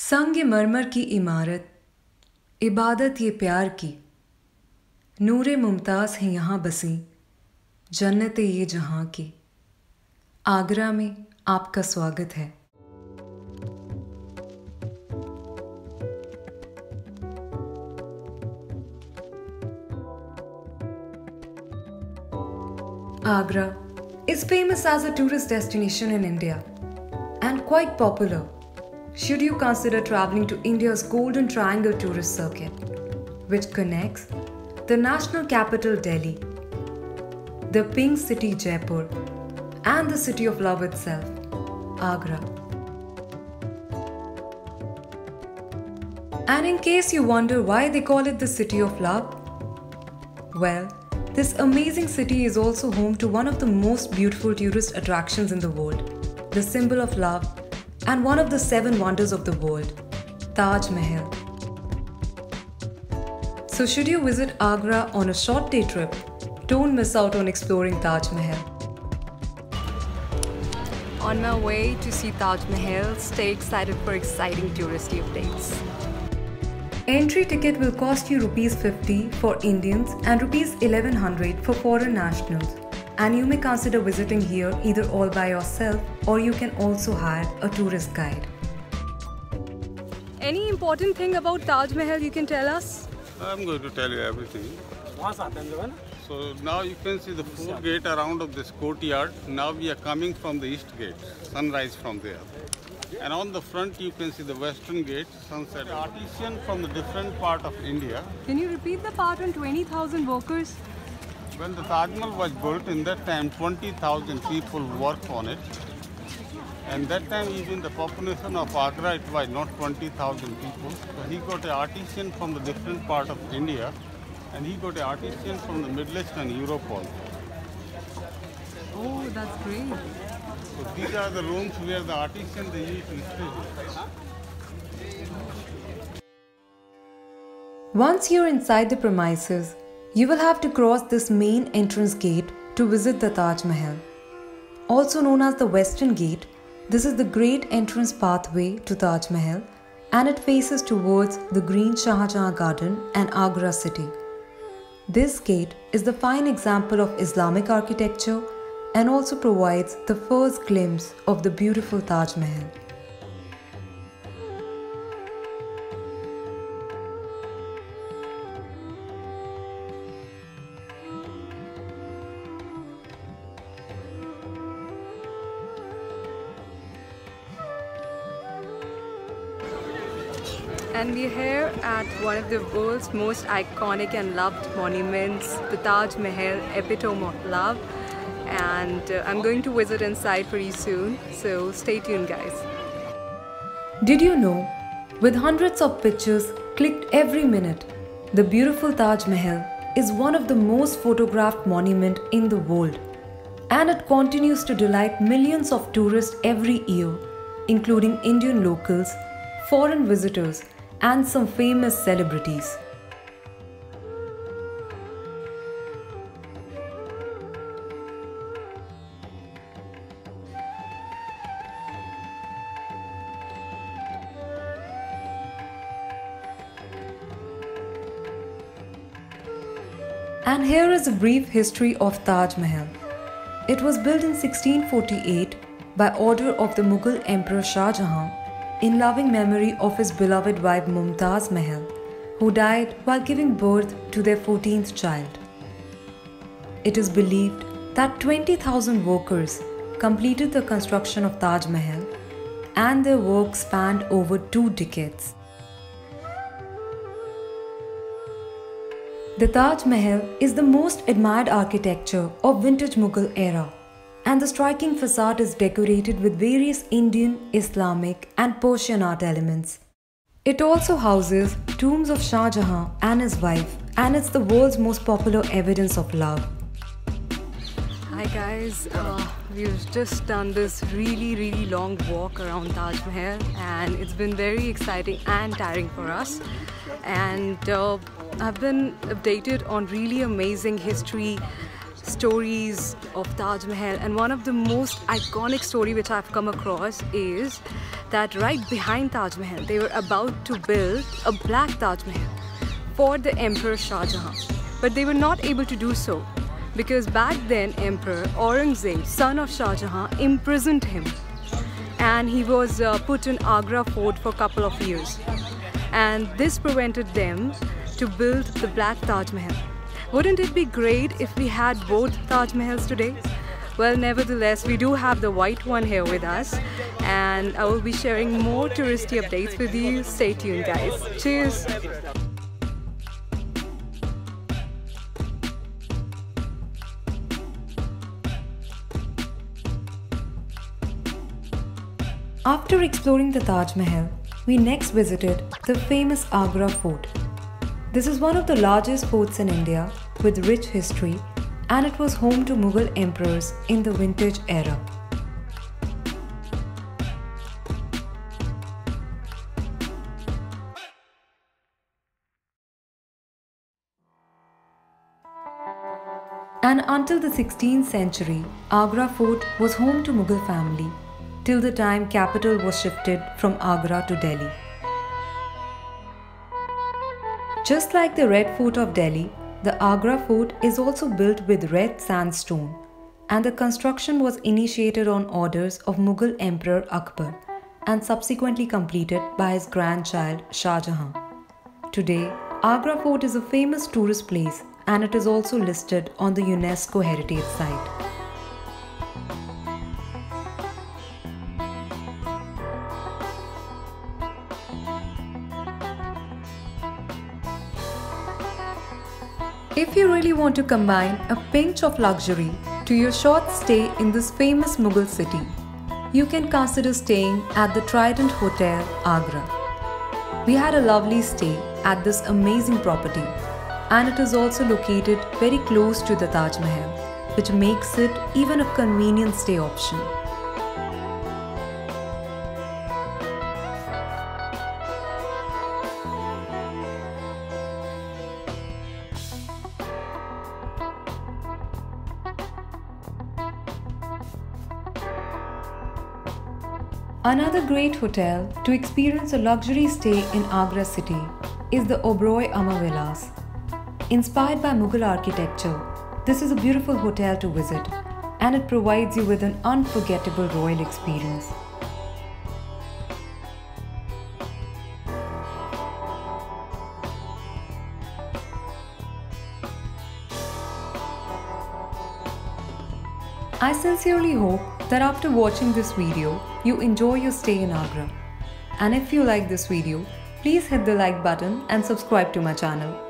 संग मरमर की इमारत इबादत ये प्यार की नूर मुमताज़ है यहाँ बसी जन्नत ये जहाँ की आगरा में आपका स्वागत है Agra is famous as a tourist destination in India and quite popular should you consider traveling to India's Golden Triangle tourist circuit, which connects the national capital Delhi, the pink city Jaipur, and the city of love itself, Agra. And in case you wonder why they call it the city of love, well, this amazing city is also home to one of the most beautiful tourist attractions in the world, the symbol of love and one of the seven wonders of the world, Taj Mahal. So, should you visit Agra on a short day trip, don't miss out on exploring Taj Mahal. On my way to see Taj Mahal, stay excited for exciting touristy updates. Entry ticket will cost you rupees 50 for Indians and rupees 1100 for foreign nationals. And you may consider visiting here either all by yourself or you can also hire a tourist guide. Any important thing about Taj Mahal you can tell us? I'm going to tell you everything. So now you can see the four gate around of this courtyard. Now we are coming from the east gate, sunrise from there. And on the front you can see the western gate, sunset. Artisan from the different part of India. Can you repeat the part on 20,000 workers? When the Taj Mahal was built, in that time 20,000 people worked on it. And that time even the population of Agra, it was not 20,000 people. So he got an artisan from the different part of India. And he got an artisan from the Middle East and Europe also. Oh, that's great. So these are the rooms where the artisan they used to stay. Once you're inside the premises, you will have to cross this main entrance gate to visit the Taj Mahal. Also known as the Western Gate, this is the great entrance pathway to Taj Mahal and it faces towards the green Shah Jahan Garden and Agra city. This gate is the fine example of Islamic architecture and also provides the first glimpse of the beautiful Taj Mahal. And we're here at one of the world's most iconic and loved monuments, the Taj Mahal, epitome of love. And uh, I'm going to visit inside pretty soon, so stay tuned, guys. Did you know? With hundreds of pictures clicked every minute, the beautiful Taj Mahal is one of the most photographed monument in the world. And it continues to delight millions of tourists every year, including Indian locals, foreign visitors, and some famous celebrities. And here is a brief history of Taj Mahal. It was built in 1648 by order of the Mughal Emperor Shah Jahan in loving memory of his beloved wife Mumtaz Mahal, who died while giving birth to their 14th child. It is believed that 20,000 workers completed the construction of Taj Mahal and their work spanned over two decades. The Taj Mahal is the most admired architecture of vintage Mughal era and the striking facade is decorated with various Indian, Islamic and Persian art elements. It also houses tombs of Shah Jahan and his wife and it's the world's most popular evidence of love. Hi guys, uh, we've just done this really really long walk around Taj Mahal and it's been very exciting and tiring for us and uh, I've been updated on really amazing history stories of Taj Mahal and one of the most iconic story which I've come across is that right behind Taj Mahal, they were about to build a black Taj Mahal for the Emperor Shah Jahan. But they were not able to do so because back then Emperor Aurangzeb, son of Shah Jahan, imprisoned him and he was uh, put in Agra fort for a couple of years. And this prevented them to build the black Taj Mahal. Wouldn't it be great if we had both Taj Mahals today? Well, nevertheless, we do have the white one here with us, and I will be sharing more touristy updates with you. Stay tuned, guys. Cheers! After exploring the Taj Mahal, we next visited the famous Agra Fort. This is one of the largest forts in India with rich history and it was home to Mughal emperors in the vintage era. And until the 16th century, Agra Fort was home to Mughal family till the time capital was shifted from Agra to Delhi. Just like the Red Fort of Delhi, the Agra fort is also built with red sandstone and the construction was initiated on orders of Mughal Emperor Akbar and subsequently completed by his grandchild Shah Jahan. Today, Agra Fort is a famous tourist place and it is also listed on the UNESCO Heritage Site. If you really want to combine a pinch of luxury to your short stay in this famous Mughal city, you can consider staying at the Trident Hotel, Agra. We had a lovely stay at this amazing property and it is also located very close to the Taj Mahal, which makes it even a convenient stay option. Another great hotel to experience a luxury stay in Agra city is the Oberoi Amarvilas. Inspired by Mughal architecture, this is a beautiful hotel to visit and it provides you with an unforgettable royal experience. I sincerely hope that after watching this video, you enjoy your stay in Agra. And if you like this video, please hit the like button and subscribe to my channel.